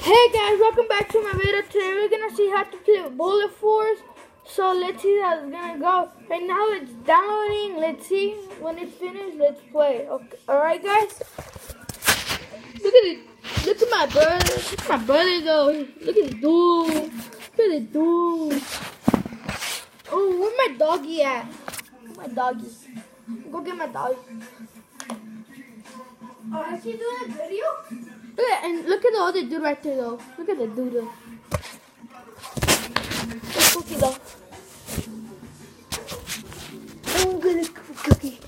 Hey guys, welcome back to my video. Today we're gonna see how to play Bullet Force. So let's see how it's gonna go. Right now it's downloading. Let's see when it's finished. Let's play. Okay. All right, guys. Look at it. Look at my brother. Look at my brother though. Look at the dude. Look at the dude. Oh, where my doggy at? Where my doggy? Go get my doggy. Oh, is he doing a video? Look at and look at the other dude right there though. Look at the dude. Look cookie though. At the cookie.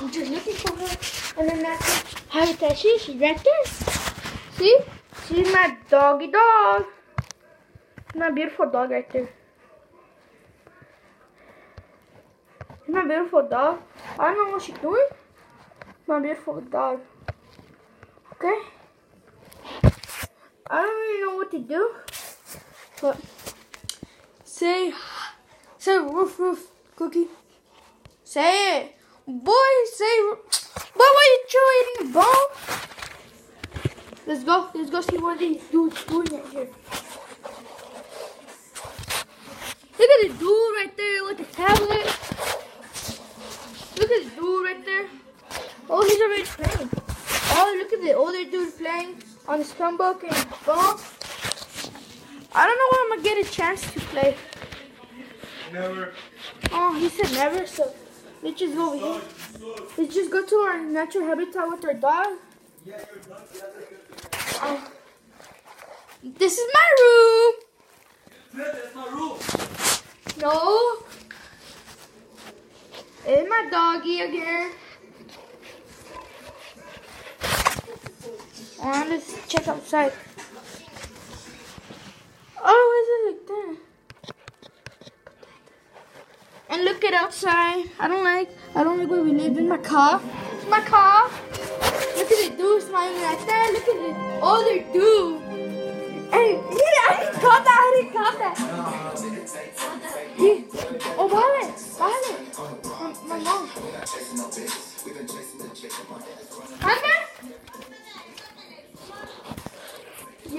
I'm just looking for her. And then that's it. Habitat, she, she's right there. See? She's my doggy dog. My beautiful dog right there. My beautiful dog. I don't know what she's doing. My beautiful dog. Okay? I don't really know what to do. But say say roof roof cookie. Say it. Boy, say Boy, why you chewing the bone? Let's go. Let's go see what these dudes doing right here. Look at the dude right there with the tablet. Look at the dude right there. Oh, he's already playing. Oh, look at the older dude playing on his Chromebook and phone. I don't know when I'm gonna get a chance to play. Never. Oh, he said never, so let's just go over here. Let's just go to our natural habitat with our dog. Oh. This is my room. That's my rule. No. It's my doggy again. Let's check outside. Oh, is it like that? And look at outside. I don't like. I don't like where we live in my car. It's my car. Look at the dude smiling like that. Look at the other dude.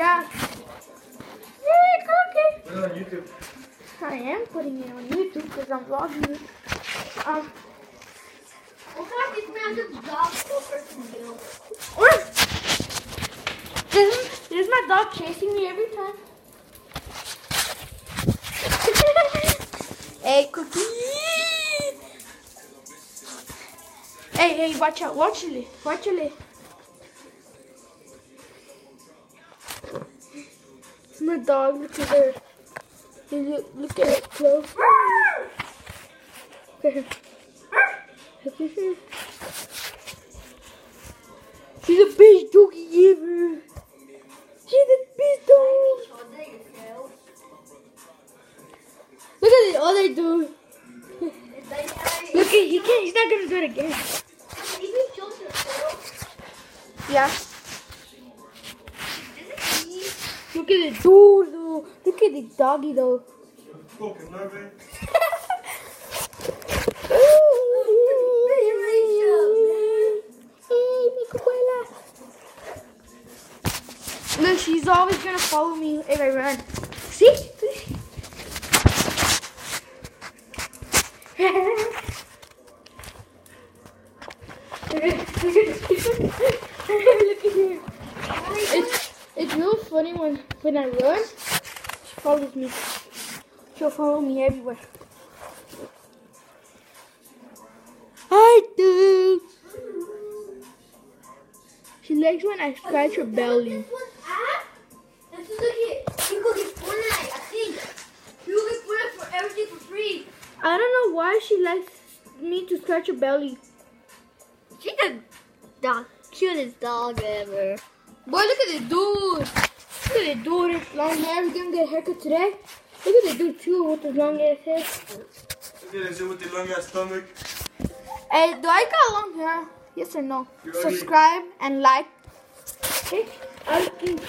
Yeah. Yay, cookie. Put it on YouTube. I am putting it on YouTube because I'm vlogging it. Um, What kind of this man just dog go person do? where? There's, there's my dog chasing me every time. hey, cookie. Hey, hey, watch out. Watch it. Watch it. My dog, look at her. Look, look at it close. She's a big doggy ever. She's the best dog. There you go. Look at the other dude. Is Look at he can't. He's not gonna do it again. Did you show your tail? Yeah. Look at the dude though. Look at the doggy though. Fucking. Look, she's always gonna follow me if I run. See? Look at here. It's it's real funny when when I run. She follows me. She'll follow me everywhere. Hi, dude. She likes when I scratch her belly. This one app? This is like you go get Fortnite, I think. You get Fortnite for everything for free. I don't know why she likes me to scratch her belly. She's the dog, cutest dog ever. Boy, look at the dude. Look at the dude with long hair. He's gonna get a haircut today. Look at the dude too with his long ass hair. Look at that shit with the long ass stomach. Hey, do I got long hair? Yes or no? Subscribe and like. Okay. I can